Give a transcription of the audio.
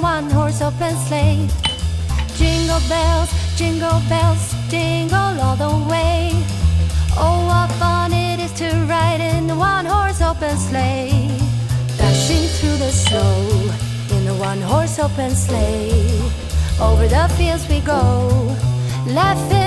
One horse open sleigh. Jingle bells, jingle bells, jingle all the way. Oh, what fun it is to ride in a one horse open sleigh. Dashing through the snow in a one horse open sleigh. Over the fields we go, laughing.